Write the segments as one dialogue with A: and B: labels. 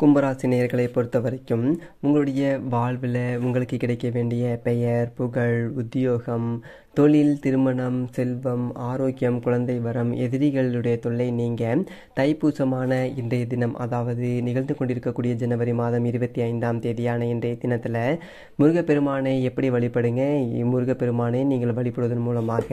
A: கும்பராசி நேர்களை பொறுத்த வரைக்கும் உங்களுடைய வாழ்வில் உங்களுக்கு கிடைக்க வேண்டிய பெயர் புகழ் உத்தியோகம் தொழில் திருமணம் செல்வம் ஆரோக்கியம் குழந்தை வரம் எதிரிகளுடைய தொல்லை நீங்க தைப்பூசமான இன்றைய தினம் அதாவது நிகழ்ந்து கொண்டிருக்கக்கூடிய ஜனவரி மாதம் இருபத்தி ஐந்தாம் தேதியான இன்றைய தினத்தில் முருகப்பெருமானை எப்படி வழிபடுங்க? முருகப்பெருமானை நீங்கள் வழிபடுவதன் மூலமாக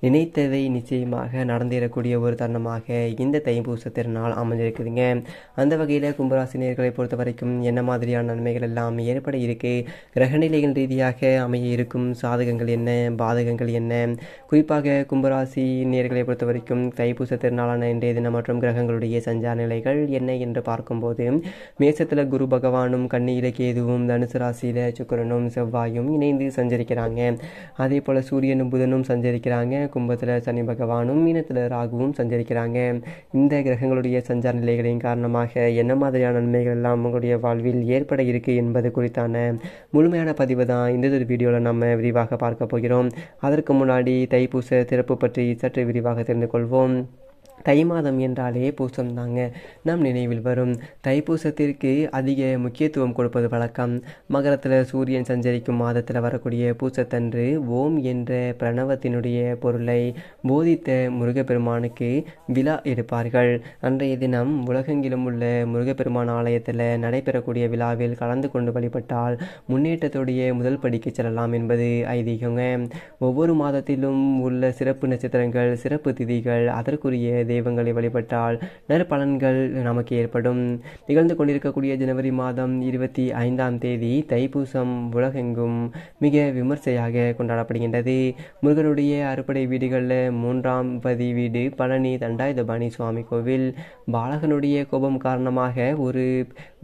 A: நினைத்ததை நிச்சயமாக நடந்தேறக்கூடிய ஒரு தருணமாக இந்த தைப்பூச திருநாள் அமைஞ்சிருக்குதுங்க. அந்த வகையில் நேர்களை பொறுத்த வரைக்கும் என்ன மாதிரியான நன்மைகள் எல்லாம் ஏற்பட இருக்கு? கிரகநிலைகள் ரீதியாக அமைய இருக்கும் சாதகங்கள் என்ன? பாதகங்கள் என்ன? குறிப்பாக கும்பராசி நேர்களை பொறுத்த வரைக்கும் தைப்பூச திருநாளான இன்றைய தினம் மற்றும் கிரகங்களுடைய சஞ்சார நிலைகள் என்ன என்று பார்க்கும்போது மேசத்தில் குரு பகவானும் கன்னியில கேதுவும் தனுசு ராசியில சுக்கரனும் செவ்வாயும் இணைந்து சஞ்சரிக்கிறாங்க. அதே போல சூரியனும் புதனும் சஞ்சரிக்கிறாங்க. கும்பத்தில் சனி பகவானும் மீனத்தில் ராகுவும் சஞ்சரிக்கிறாங்க. இந்த கிரகங்களுடைய சஞ்சார நிலைகளின் காரணமாக என்ன மாதிரியான நன்மைகள் எல்லாம் உங்களுடைய வாழ்வில் ஏற்பட இருக்கு என்பது குறித்தான முழுமையான பதிவு தான் இந்த ஒரு வீடியோவில் நம்ம விரிவாக பார்க்க போகிறோம். அதற்கு முன்னாடி தைப்பூச திறப்பு பற்றி சற்று விரிவாக தெரிந்து கொள்வோம். தை மாதம் என்றாலே பூசம் தாங்க நம் நினைவில் வரும். தைப்பூசத்திற்கு அதிக முக்கியத்துவம் கொடுப்பது வழக்கம். மகரத்தில் சூரியன் சஞ்சரிக்கும் மாதத்தில் வரக்கூடிய பூசத்தன்று ஓம் என்ற பிரணவத்தினுடைய பொருளை போதித்த முருகப்பெருமானுக்கு விழா எடுப்பார்கள். அன்றைய தினம் உலகெங்கிலும் உள்ள முருகப்பெருமான் ஆலயத்தில் நடைபெறக்கூடிய விழாவில் கலந்து கொண்டு வழிபட்டால் முன்னேற்றத்துடைய முதல் படிக்கு செல்லலாம் என்பது ஐதீகங்க. ஒவ்வொரு மாதத்திலும் உள்ள சிறப்பு நட்சத்திரங்கள் சிறப்பு திதிகள் அதற்குரிய தெய்வங்களை வழிபட்டால் நற்பலன்கள் நமக்கு ஏற்படும். நிகழ்ந்து கொண்டிருக்கக்கூடிய ஜனவரி மாதம் இருபத்தி ஐந்தாம் தேதி தைப்பூசம் உலகெங்கும் மிக விமர்சையாக கொண்டாடப்படுகின்றது. முருகனுடைய அறுபடை வீடுகளில் மூன்றாம் பதி வீடு பழனி தண்டாயுதபாணி சுவாமி கோவில். பாலகனுடைய கோபம் காரணமாக ஒரு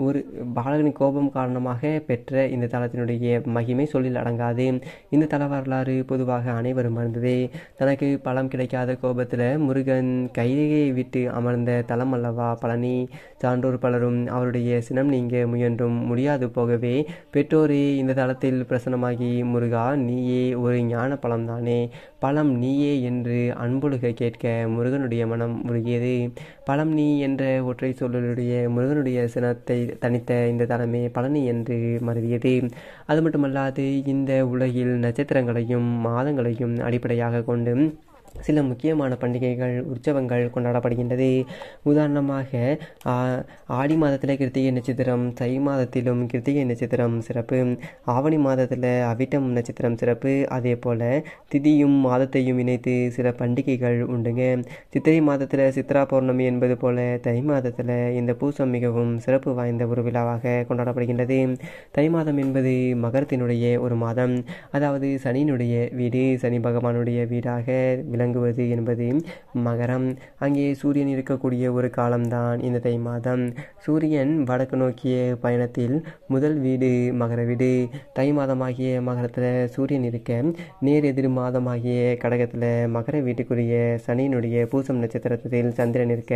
A: ஒரு பாலகனின் கோபம் காரணமாக பெற்ற இந்த தலத்தினுடைய மகிமை சொல்லில் அடங்காது. இந்த தல வரலாறு பொதுவாக அனைவரும் அறிந்ததே தனக்கு பலம் கிடைக்காத கோபத்தில் முருகன் கை கைதையை விட்டு அமர்ந்த தலம் அல்லவா பழனி சான்றோர் பலரும் அவருடைய சினம் நீங்க முயன்றும் முடியாது போகவே. பெற்றோரே இந்த தளத்தில் பிரசனமாகி முருகா நீயே ஒரு ஞான பழம் தானே பழம் நீயே என்று அன்பொழுக கேட்க முருகனுடைய மனம் முருகியது பழம் நீ என்ற ஒற்றை சொல்லுடைய முருகனுடைய சினத்தை தனித்த இந்த தலமே பழனி என்று மருவியது. அது மட்டுமல்லாது இந்த உலகில் நட்சத்திரங்களையும் மாதங்களையும் அடிப்படையாக கொண்டு சில முக்கியமான பண்டிகைகள் உற்சவங்கள் கொண்டாடப்படுகின்றது. உதாரணமாக ஆடி மாதத்தில் கிருத்திகை நட்சத்திரம் தை மாதத்திலும் கிருத்திகை நட்சத்திரம் சிறப்பு. ஆவணி மாதத்தில் அவிட்டம் நட்சத்திரம் சிறப்பு. அதே போல் திதியும் மாதத்தையும் இணைத்து சில பண்டிகைகள் உண்டுங்க. சித்திரை மாதத்தில் சித்ரா பௌர்ணமி என்பது போல தை மாதத்தில் இந்த பூசம் மிகவும் சிறப்பு வாய்ந்த ஒரு விழாவாக கொண்டாடப்படுகின்றது. தை மாதம் என்பது மகரத்தினுடைய ஒரு மாதம். அதாவது சனியினுடைய வீடு சனி பகவானுடைய வீடாக விளங்குவது என்பது மகரம். அங்கே சூரியன் இருக்கக்கூடிய ஒரு காலம்தான் இந்த தை மாதம். சூரியன் வடக்கு நோக்கிய பயணத்தில் முதல் வீடு மகர வீடு. தை மாதமாகிய மகரத்தில் சூரியன் இருக்க நேர் எதிர் மாதமாகிய கடகத்தில் மகர வீட்டுக்குரிய சனியினுடைய பூசம் நட்சத்திரத்தில் சந்திரன் இருக்க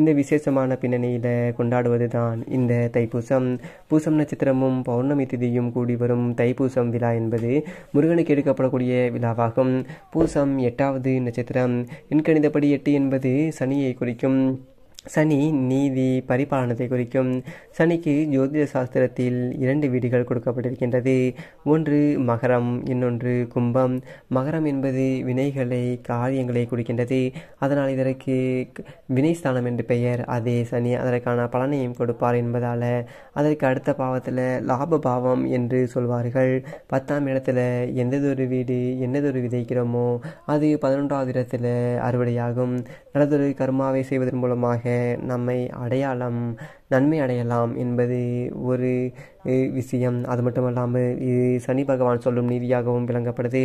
A: இந்த விசேஷமான பின்னணியில் கொண்டாடுவது தான் இந்த தைப்பூசம். பூசம் நட்சத்திரமும் பௌர்ணமி திதியும் கூடி வரும் தைப்பூசம் விழா என்பது முருகனுக்கு எடுக்கப்படக்கூடிய விழாவாகும். பூசம் எட்டாவது நட்சத்திரம். எண்கணிதப்படி எட்டு என்பது சனியை குறிக்கும். சனி நீதி பரிபாலனத்தை குறிக்கும் சனிக்கு ஜோதிட சாஸ்திரத்தில் இரண்டு வீடுகள் கொடுக்கப்பட்டிருக்கின்றது. ஒன்று மகரம் இன்னொன்று கும்பம். மகரம் என்பது வினைகளை காரியங்களை குறிக்கின்றது. அதனால் இதற்கு வினைஸ்தானம் என்று பெயர். அதே சனி அதற்கான பலனையும் கொடுப்பார் என்பதால் அதற்கு அடுத்த பாவத்தில் லாப பாவம் என்று சொல்வார்கள். பத்தாம் இடத்துல எந்ததொரு வீடு என்னதொரு விதைக்கிறோமோ அது பதினொன்றாவது இடத்துல அறுவடையாகும். நல்லதொரு கர்மாவை செய்வதன் மூலமாக நம்மை அடையாளம் நன்மை அடையலாம் என்பது ஒரு விஷயம். அது மட்டுமல்லாமல் இது சனி பகவான் சொல்லும் நீதியாகவும் விளங்கப்படுது.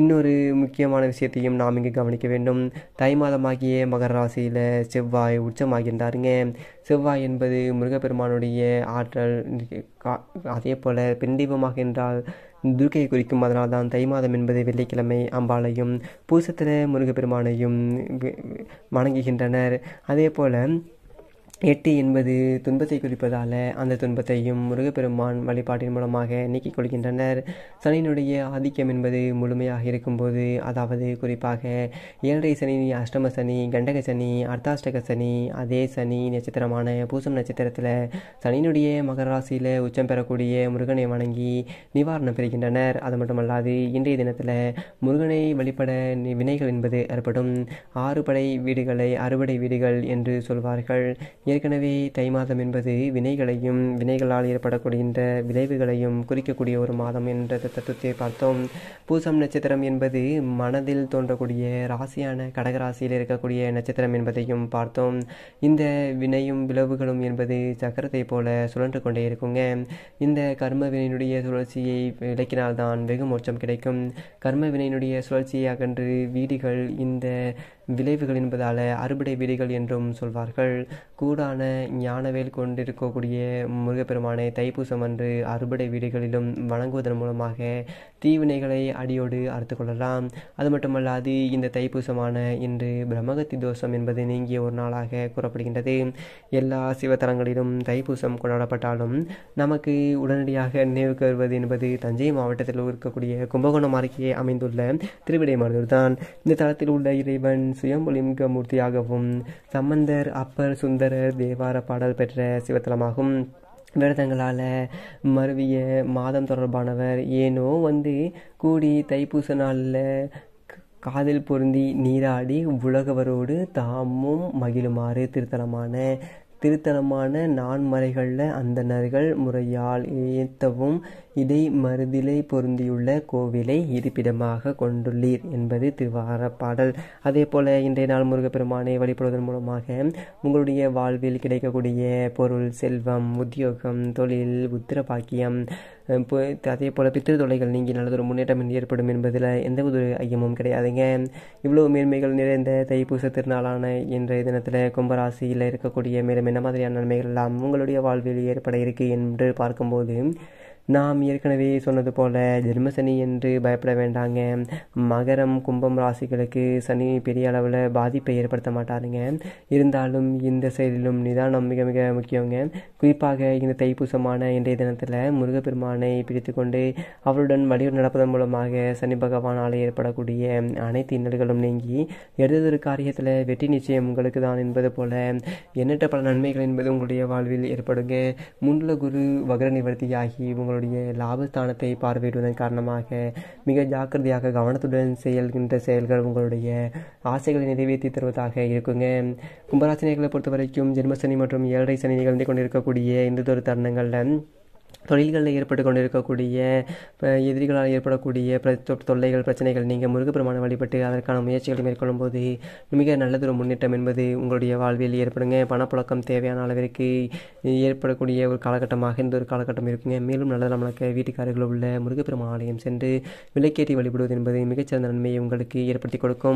A: இன்னொரு முக்கியமான விஷயத்தையும் நாம் இங்கு கவனிக்க வேண்டும். தை மாதமாகிய மகர ராசியில் செவ்வாய் உச்சமாகின்றாருங்க. செவ்வாய் என்பது முருகப்பெருமானுடைய ஆற்றல் அதே போல் பெண் தெய்வமாக என்றால் துர்க்கையை குறிக்கும் அதனால் தான் தை மாதம் என்பது வெள்ளிக்கிழமை அம்பாளையும் பூசத்தில் முருகப்பெருமானையும் வணங்குகின்றனர். அதே போல் எட்டு என்பது துன்பத்தை குறிப்பதால் அந்த துன்பத்தையும் முருகப்பெருமான் வழிபாட்டின் மூலமாக நீக்கிக் கொள்கின்றனர். சனியினுடைய ஆதிக்கம் என்பது முழுமையாக இருக்கும்போது அதாவது குறிப்பாக ஏழரை சனி அஷ்டம சனி கண்டக சனி அர்த்தாஷ்டக சனி அதே சனி நட்சத்திரமான பூசம் நட்சத்திரத்தில் சனியினுடைய மகர ராசியில் உச்சம் பெறக்கூடிய முருகனை வணங்கி நிவாரணம் பெறுகின்றனர். அது மட்டுமல்லாது இன்றைய தினத்தில் முருகனை வழிபட வினைகள் என்பது ஏற்படும். ஆறு படை வீடுகளை அறுபடை வீடுகள் என்று சொல்வார்கள். ஏற்கனவே தை மாதம் என்பது வினைகளையும் வினைகளால் ஏற்படக்கூடிய விளைவுகளையும் குறிக்கக்கூடிய ஒரு மாதம் என்ற தத்துவத்தை பார்த்தோம். பூசம் நட்சத்திரம் என்பது மனதில் தோன்றக்கூடிய ராசியான கடகராசியில் இருக்கக்கூடிய நட்சத்திரம் என்பதையும் பார்த்தோம். இந்த வினையும் விளைவுகளும் என்பது சக்கரத்தை போல சுழன்று கொண்டே இருக்குங்க. இந்த கர்ம வினையினுடைய சுழற்சியை விளக்கினால்தான் வெகு மோட்சம் கிடைக்கும். கர்ம வினையினுடைய சுழற்சியை அகன்று வீடுகள் இந்த விளைவுகள் என்பதால் அறுபடை வீடுகள் என்றும் சொல்வார்கள். சூடான ஞானவேல் கொண்டிருக்கக்கூடிய முருகப்பெருமானை தைப்பூசம் அன்று அறுபடை வீடுகளிலும் வணங்குவதன் மூலமாக தீவினைகளை அடியோடு அறுத்து கொள்ளலாம். அது மட்டுமல்லாது இந்த தைப்பூசமான இன்று பிரம்மகத்தி தோஷம் என்பது நீங்கிய ஒரு நாளாக கூறப்படுகின்றது. எல்லா சிவத்தலங்களிலும் தைப்பூசம் கொண்டாடப்பட்டாலும் நமக்கு உடனடியாக நினைவுக்கு வருவது என்பது தஞ்சை மாவட்டத்தில் இருக்கக்கூடிய கும்பகோணம் அருகே அமைந்துள்ள திருவிடைமருதூர் தான். இந்த தளத்தில் உள்ள இறைவன் சுயம்பொலிமிக மூர்த்தியாகவும் சம்பந்தர் அப்பர் சுந்தரர் தேவார பாடல் பெற்ற சிவத்தலமாகும். விரதங்களால் மருவிய மாதம் தொடர்பானவர். ஏனோ வந்து கூடி தைப்பூச நாளில் காதில் பொருந்தி நீராடி உலகவரோடு தாமும் மகிழுமாறு திருத்தலமான திருத்தலமான நான்மறைகளில் அந்தணர்கள் முறையால் ஏத்தவும் இதை மருதிலை பொருந்தியுள்ள கோவிலை இருப்பிடமாக கொண்டுள்ளீர் என்பது திருவார பாடல் அதே போல இன்றைய நாள் முருகப்பெருமானை வழிபடுவதன் மூலமாக உங்களுடைய வாழ்வில் கிடைக்கக்கூடிய பொருள் செல்வம் உத்தியோகம் தொழில் உத்திர பாக்கியம் அதே போல் பித்திருத்தொலைகள் நீங்கி நல்லதொரு முன்னேற்றம் ஏற்படும் என்பதில் எந்த ஒரு ஐயமும் கிடையாதுங்க. இவ்வளோ மேன்மைகள் நிறைந்த தைப்பூச திருநாளான இன்றைய தினத்தில் கும்பராசியில் இருக்கக்கூடிய மேலும் என்ன மாதிரியான நன்மைகள் எல்லாம் உங்களுடைய வாழ்வில் ஏற்பட இருக்கு என்று பார்க்கும்போது நாம் ஏற்கனவே சொன்னது போல ஜென்மசனி என்று பயப்பட வேண்டாங்க. மகரம் கும்பம் ராசிகளுக்கு சனி பெரிய அளவில் பாதிப்பை ஏற்படுத்த மாட்டாருங்க. இருந்தாலும் இந்த செயலிலும் நிதானம் மிக மிக முக்கியங்க. குறிப்பாக இந்த தைப்பூசமான இன்றைய தினத்தில் முருகப்பெருமானை பிடித்து கொண்டு அவருடன் வழியில் நடப்பதன் மூலமாக சனி பகவானால் ஏற்படக்கூடிய அனைத்து இன்னல்களும் நீங்கி எடுத்ததொரு காரியத்தில் வெற்றி நிச்சயம் உங்களுக்கு தான் என்பது போல எண்ணற்ற பல நன்மைகள் என்பது உங்களுடைய வாழ்வில் ஏற்படுங்க. முன்னுள்ள குரு வகர நிவர்த்தியாகி உங்களுடைய லாபஸ்தானத்தை பார்வையிடுவதன் காரணமாக மிக ஜாக்கிரதையாக கவனத்துடன் செயல்கின்ற செயல்கள் உங்களுடைய ஆசைகளை நிறைவேற்றி தருவதாக இருக்குங்க. கும்பராசினியர்களை பொறுத்த வரைக்கும் ஜென்மசனி மற்றும் ஏழரை சனி நிகழ்ந்து கொண்டிருக்கக்கூடிய இந்த ஒரு தருணங்களில் தொழில்களில் ஏற்பட்டு கொண்டிருக்கக்கூடிய எதிரிகளால் ஏற்படக்கூடிய தொல்லைகள் பிரச்சனைகள் நீங்கள் முருகப்பெருமான வழிபட்டு அதற்கான முயற்சிகளை மேற்கொள்ளும் போது மிக நல்லதொரு முன்னேற்றம் என்பது உங்களுடைய வாழ்வில் ஏற்படுங்க. பணப்புழக்கம் தேவையான அளவிற்கு ஏற்படக்கூடிய ஒரு காலகட்டமாக இந்த ஒரு காலகட்டம் இருக்குங்க. மேலும் நல்லது நம்மளுக்கு வீட்டுக்காரர்கள் உள்ள முருகப்பெருமான் ஆலயம் சென்று விலைக்கேற்றி வழிபடுவது என்பது மிகச்சிறந்த நன்மையை உங்களுக்கு ஏற்படுத்தி கொடுக்கும்.